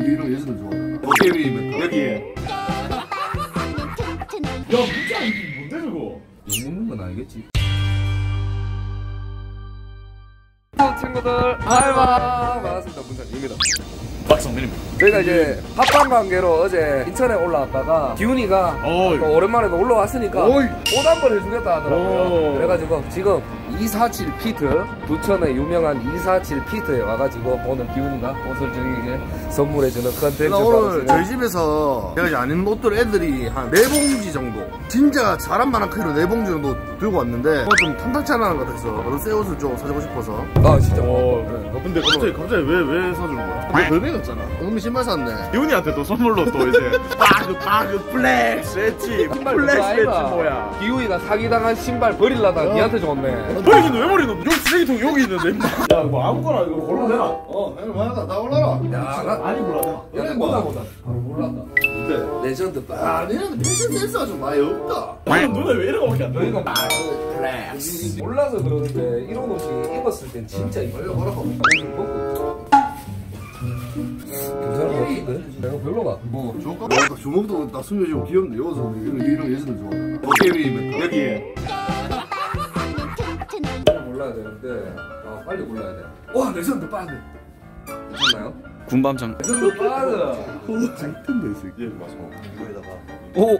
이런 예술을 좋아하잖아. 도깨비입니까? 여기에. 야, 문자 이게 뭔데 저거? 욕 먹는 건 아니겠지? 친구들 아이마 반갑습니다 문찬입니다 박성민입니다. 저희가 이제 합방 관계로 어제 인천에 올라왔다가 기훈이가 어이. 또 오랜만에 또 올라왔으니까 어이. 옷 한 번 해주겠다 하더라고요 오. 그래가지고 지금 247 피트 부천의 유명한 247 피트에 와가지고 오늘 기훈이가 옷을 저희에게 선물해주는 컨텐츠 나 오늘 저희 집에서 내가 이제 아는 옷들 애들이 한네 봉지 정도 진짜 사람 많은 크기로 네 봉지 정도 들고 왔는데 그거 좀 탐탁치 않은 것 같아서 저도 새 옷을 좀 사주고 싶어서. 아 진짜? 어, 근데 갑자기 갑자기 왜 왜 사주는 거야? 근데 별배였잖아 너무 신발 샀네 기훈이한테 또 선물로 또 이제 빠그 빠그 flex 했지. flex 했지 뭐야. 기훈이가 사기당한 신발 버릴라다가 니한테 줬네 버리긴 왜 버리노? 여기 쓰레기통 여기 있는데 임마. 야, 뭐 아무거나 이거 되나? 어 형님 많다 나 올라라 야, 나, 아니 골라도 되나? 야, 보다 보다. 바로 몰랐다. 근데 레전드 빠. 아 니네는 패션 센스가 좀 많이 없다 아, 눈에 왜 이런 거밖에 안 플렉스. 몰라서 그러는데 이런 옷이 입었을 땐 진짜 이뻐요. 뭐라고 먹고. 괜찮은 거 같은데? 내가 별로가. 뭐 좋을까? 나 주먹도 딱 숨겨지고 귀엽네 여기서 이런, 이런 예술을 좋아하잖아 도깨비입니까? 여기에. 몰라야 되는데, 아, 빨리 골라야 돼. 와, 레전드 빠드. 괜찮나요? 군밤 장. 레전드 빠드. 짱텐데 이 새끼 예, 맞아. 오! 어,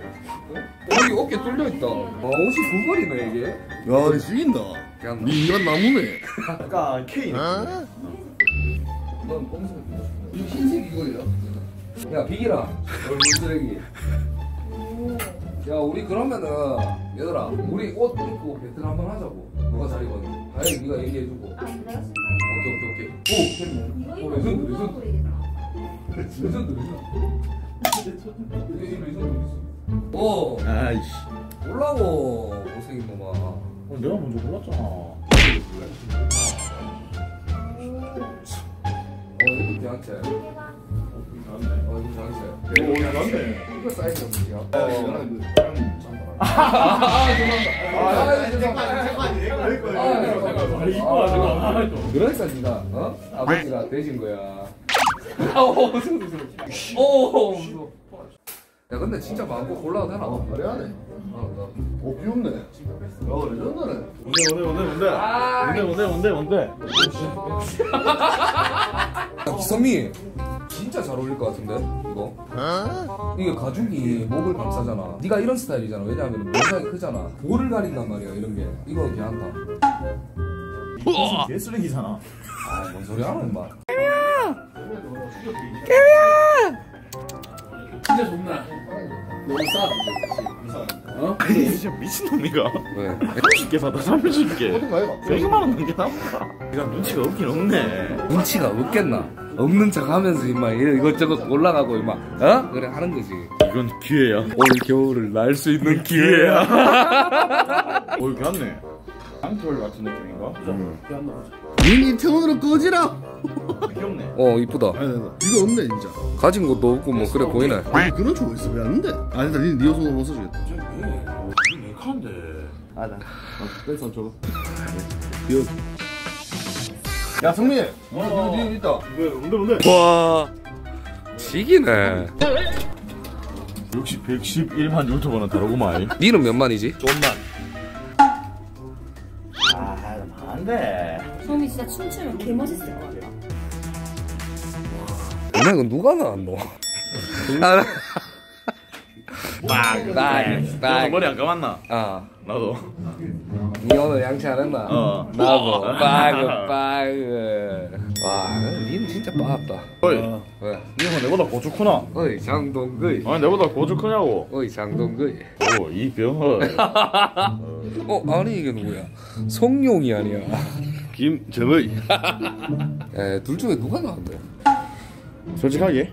여기 어깨 뚫려있다. 아, 옷이 두 벌이네, 이게. 야이 죽인다 니 인간 나무네 약간 K네. 넌 뽕색. 이 흰색 이거예요? 야, 비기라. 얼굴 쓰레기. 야, 우리 그러면은, 얘들아, 우리 옷 입고 배틀 한번 하자고. 누가 잘 입었니? 다행히 네가 얘기해주고. 오케이, 오케이, 오케이. 오, 됐네. 오, legend, legend. legend, legend. 이게 이 레전드 있어? 오, 아이씨. 올라고, 못생긴 놈아. 어, 내가 먼저 골랐잖아. 어, 이거. 어? 어. 아. 아. 그러니까 어? 아, 무서워. 야, 근데 진짜 마음껏 골라도 되나? 어 어, 오 귀엽네 야 레전드네 뭔데 뭔데 뭔데 뭔데? 아. 뭔데 뭔데 뭔데 뭔데? 야, 기성미. 진짜 잘 어울릴 것 같은데 이거? 이게 가죽이 목을 감싸잖아. 네가 이런 스타일이잖아. 왜냐하면 모자이 크잖아. 볼을 가린단 말이야 이런 게. 이거 괜찮다. 무슨 개쓰레기잖아. 아뭔 소리 하는 임마. 진짜 좋나. 너무 싸 아니 진짜 미친놈이가. 왜? 30개 사다 30개. 어디 가요? 100만 원 넘게 남다. 그냥 눈치가 없긴 없네. 눈치가 없겠나 없는 척 하면서 임마 이것저것 올라가고 임마 어? 그래 하는 거지 이건 기회야. 올 겨울을 날 수 있는 기회야. 어, 이렇게 왔네. 양털 같은 느낌인가? 니니 태원으로 꺼지라 귀엽네. 어 이쁘다 아니 이거 없네 진짜 가진 것도 없고 뭐 그래 보이네 아니 그런 거 있어 왜 안 돼? 아니다 니, 니 옷으로 못 써주겠다 메카인데. 아나 뺏어 저거 이거 야 성민 어, 이거 니 있다 왜, 뭔데, 뭔데? 와 지기네 역시 111만 유튜버는 다르구만. 니는 몇 만이지? 좀만. 아, 안 돼. 소미 진짜 춤추면 개 멋있을 것 같다. 이거 누가 나왔노? 아, 빵, 빵, 빵. 머리 안 감았나? 아, 나도. 니 오늘 양치 안 했나? 어. 나도 빠그 빠그 와 니는 진짜 빠았다 어이, 왜? 니가 내보다 고추 크나? 어이 장동거이 아니, 내보다 고추 크냐고. 어이 장동거이 오, 이병헌. 어 아니 이게 누구야? 성룡이 아니야 김정의. 에, 둘 중에 누가 나왔대? 솔직하게?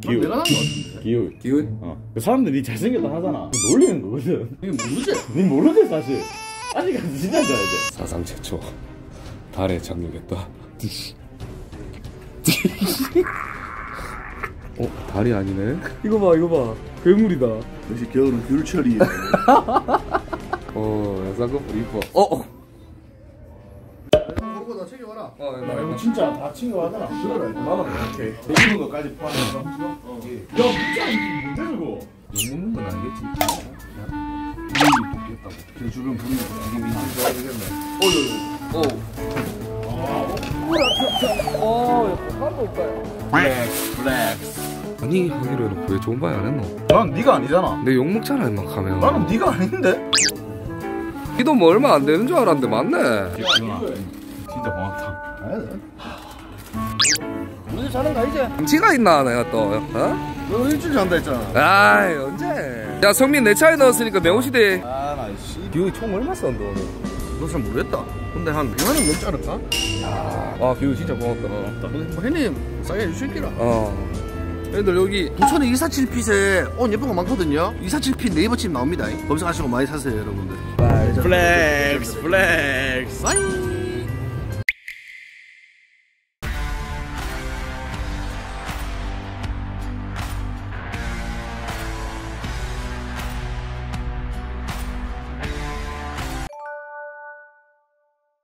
기우. 내가 한거 같은데 기우. 기훈? 어. 그 사람들 니 잘생겼다 하잖아. 놀리는 거거든. 이게 모르지? 니 모르지, 사실. 아직까지 진짜 잘야 돼. 사상 최초 달에 착륙했다 어? 달이 아니네? 이거 봐 이거 봐 괴물이다 역시 겨울은 귤철이야 어 쌍꺼풀 이뻐 어? 어. 나 어, 야, 나 이거 진짜 다친 거 하잖아. 그거라. 나는 이렇게 먹는 거까지 포함해서. 어. 야, 진짜 뭔데 저거? 욕 먹는 건 아니겠지. 물이 돕겠다고. 제 주변 분이 되게 민감해. 오, 오. 어, 하나도 없다요. 플렉스, 플렉스. 아니 하기로 해놓고 왜 좋은 방이 안 했노? 난 네가 아니잖아. 내 욕 먹잖아 막 하면. 나는 네가 아닌데. 이도 뭐 얼마 안 되는 줄 알았는데 맞네. 진짜 고맙다. 오늘 자는 거 이제 김치가 있나 내가 또. 어? 너 일주일 잔다 했잖아 아이 언제? 야 성민 내 차에 넣었으니까 명호시대. 아, 나 씨. 기훈이 총 얼마 썼는데 오늘? 너잘 모르겠다 근데 한 100만 원 넘지 않을까? 아 기훈 진짜 고맙다. 뭐, 뭐 형님 싸게 해주실게라 어. 애들 여기 부천에 247핏에 옷 예쁜 거 많거든요 247핏 네이버 집 나옵니다 검색하시고 많이 사세요 여러분들 플렉스, 플렉스. 빠이